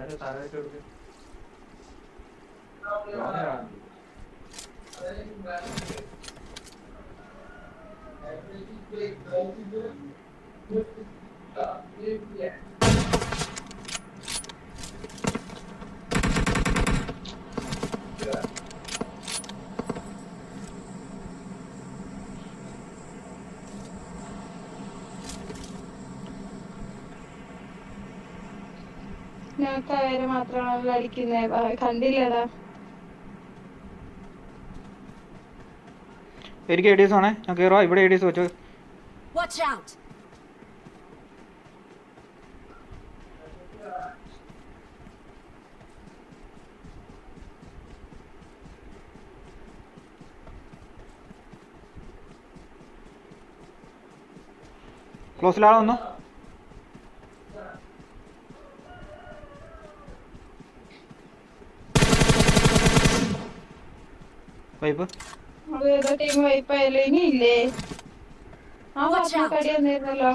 मैंने सारे छोड़ के कौन है आदमी ഞങ്ങൾക്ക് അവരെ മാത്രമാണല്ലോ അടിക്കുന്നത് കണ്ടില്ലടാ. എനിക്ക് എഡീസ് ആണേ ഞാൻ കയറുക ഇവിടെ ഔട്ട് വെച്ചു. ലാണോ out! വൈപ്പ് ടീം വൈപ്പായാലോ ഇനിയില്ലേ ആ വർഷം out. കടി വന്നിരുന്നല്ലോ.